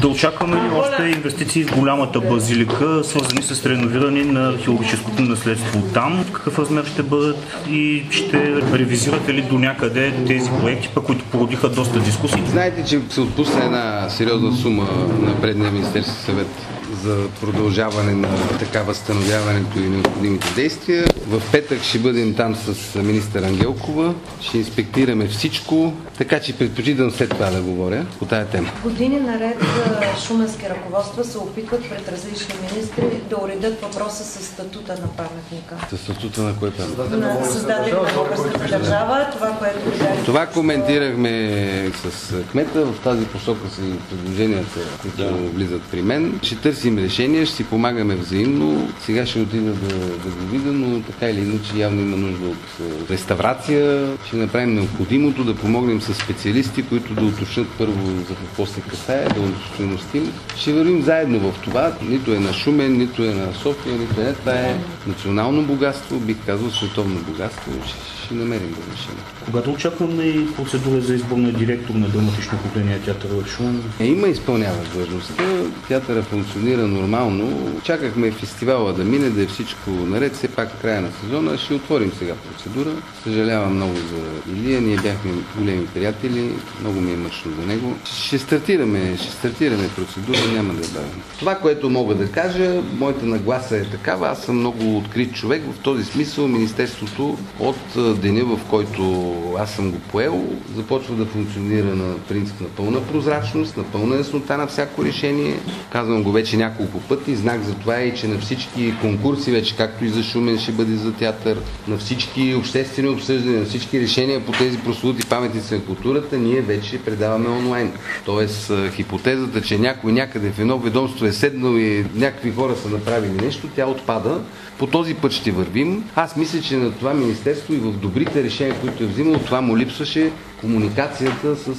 Да очакваме ли още инвестиции в голямата базилика, свързани с реновиране на археологическото наследство там? Какъв размер ще бъдат и ще ревизирате ли до някъде тези проекти, пък, които породиха доста дискусии? Знаете, че се отпусна една сериозна сума на предния Министерски съвет за продължаване на така възстановяването и необходимите действия. В петък ще бъдем там с министър Ангелкова, ще инспектираме всичко, така че предпочитам след това да говоря по тая тема. Години наред шуменски ръководства се опитват пред различни министри да уредят въпроса с статута на паметника. С статута на кой паметник? На създадени на българската държава, това, което Това коментирахме с кмета, в тази посока са и предложенията, които да. влизат при мен. Ще търсим решения, ще си помагаме взаимно. Сега ще отида да, да го видя, но така или иначе явно има нужда от реставрация. Ще направим необходимото да помогнем с специалисти, които да уточнят първо за какво се касае, да уточностим. Ще вървим заедно в това. Нито е на Шумен, нито е на София, нито е. Това е национално богатство, бих казал световно богатство. Ще, намерим да решим. Когато очакваме и процедура за избор на директор на драматично поколение театър в Шумен? Е, има изпълнява длъжността. Театъра функционира нормално. Чакахме фестивала да мине, да е всичко наред. Все пак края на сезона ще отворим сега процедура. Съжалявам много за Илия. Ние бяхме големи приятели. Много ми е мъчно за него. Ще стартираме, ще стартираме процедура, няма да я бавим. Това, което мога да кажа, моята нагласа е такава. Аз съм много открит човек. В този смисъл Министерството от деня, в който аз съм го поел, започва да функционира на принцип на пълна прозрачност, на пълна яснота на всяко решение. Казвам го вече няколко пъти. Знак за това е, че на всички конкурси, вече както и за Шумен ще бъде за театър, на всички обществени обсъждания, на всички решения по тези прослути паметници на културата, ние вече предаваме онлайн. Тоест, хипотезата, че някой някъде в едно ведомство е седнал и някакви хора са направили нещо, тя отпада. По този път ще вървим. Аз мисля, че на това министерство и в добрите решения, които е взимало, това му липсваше комуникацията с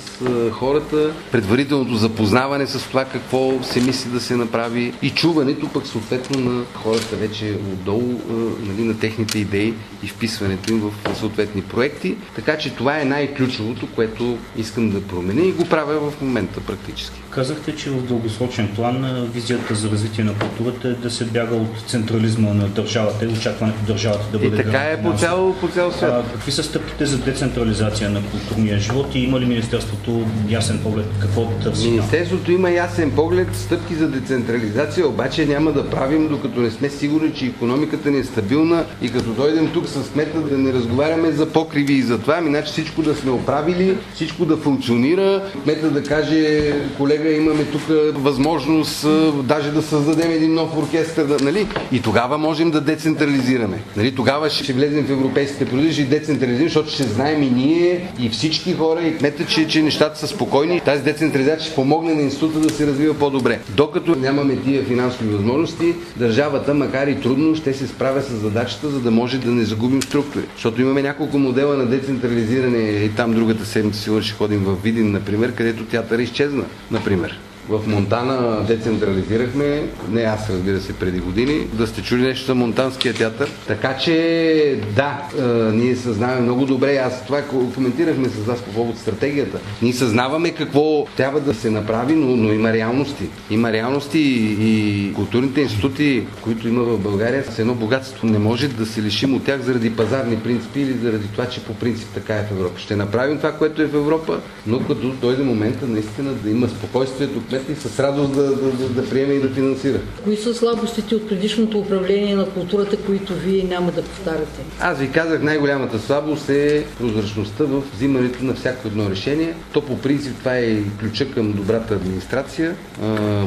хората, предварителното запознаване с това какво се мисли да се направи и чуването пък съответно на хората вече отдолу, нали, на техните идеи и вписването им в съответни проекти. Така че това е най-ключовото, което искам да променя и го правя в момента практически. Казахте, че в дългосрочен план визията за развитие на културата е да се бяга от централизма на държавата и очакването държавата да бъде. И така е по цял, по цял свят. А, какви са стъпките за децентрализация на културния живот и има ли Министерството ясен поглед какво търси? Министерството има ясен поглед, стъпки за децентрализация, обаче няма да правим, докато не сме сигурни, че економиката ни е стабилна и като дойдем тук с кмета да не разговаряме за покриви и за това, ами иначе всичко да сме оправили, всичко да функционира, кмета да каже, колега, имаме тук възможност даже да създадем един нов оркестър, нали? И тогава можем да децентрализираме. Нали? Тогава ще влезем в европейските продажи и децентрализираме, защото ще знаем и ние, и всички хора, и кмета, че, че нещата са спокойни. Тази децентрализация ще помогне на института да се развива по-добре. Докато нямаме тия финансови възможности, държавата, макар и трудно, ще се справя с задачата, за да може да не загубим структури. Защото имаме няколко модела на децентрализиране и там другата седмица сигурно ще ходим в Видин, например, където театър изчезна, например. primer. В Монтана децентрализирахме, не аз разбира се преди години, да сте чули нещо за Монтанския театър. Така че да, е, ние съзнаваме много добре, аз това коментирахме с вас по повод стратегията. Ние съзнаваме какво трябва да се направи, но, но има реалности. Има реалности и, и културните институти, които има в България, с едно богатство. Не може да се лишим от тях заради пазарни принципи или заради това, че по принцип така е в Европа. Ще направим това, което е в Европа, но като дойде момента наистина да има спокойствието, и с радост да, да, да, да приеме и да финансира. Кои са слабостите от предишното управление на културата, които вие няма да повтаряте? Аз ви казах, най-голямата слабост е прозрачността в взимането на всяко едно решение. То по принцип това е ключа към добрата администрация.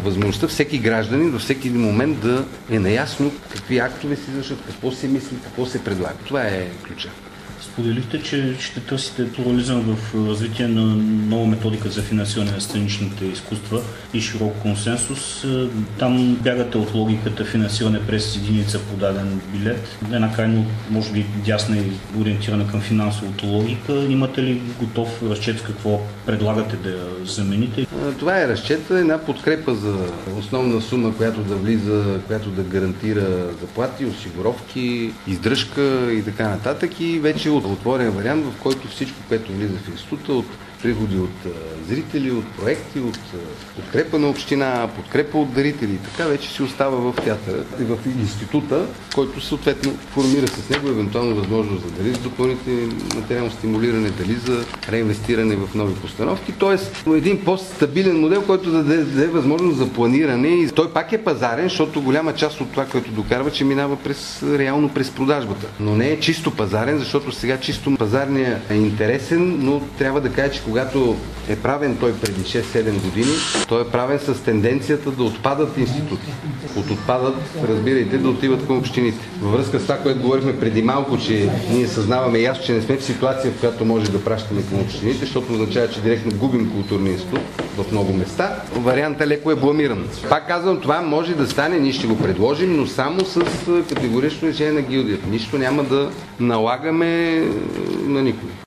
възможността всеки гражданин във всеки един момент да е наясно какви актове се извършват, какво се мисли, какво се предлага. Това е ключа. Споделихте, че ще търсите плурализъм в развитие на нова методика за финансиране на сценичните изкуства и широк консенсус. Там бягате от логиката финансиране през единица подаден билет. Една крайно, може би, дясна и ориентирана към финансовата логика. Имате ли готов разчет какво предлагате да замените? Това е разчет, една подкрепа за основна сума, която да влиза, която да гарантира заплати, осигуровки, издръжка и така нататък. И вече от отворен вариант, в който всичко, което влиза в института, от приходи от зрители, от проекти, от подкрепа на община, подкрепа от дарители така вече си остава в театъра и в института, който съответно формира с него евентуално възможност за дали за допълнителни материално стимулиране, дали за реинвестиране в нови постановки. Тоест един по-стабилен модел, който да даде, възможност за планиране и той пак е пазарен, защото голяма част от това, което докарва, че минава през, реално през продажбата. Но не е чисто пазарен, защото сега чисто пазарния е интересен, но трябва да кажа, че когато е правен той преди 6-7 години, той е правен с тенденцията да отпадат институти. От отпадат, разбирайте, да отиват към общините. Във връзка с това, което говорихме преди малко, че ние съзнаваме ясно, че не сме в ситуация, в която може да пращаме към общините, защото означава, че директно губим културния институт в много места. Варианта леко е бламиран. Пак казвам, това може да стане, ние ще го предложим, но само с категорично решение на гилдията. Нищо няма да налагаме на никой.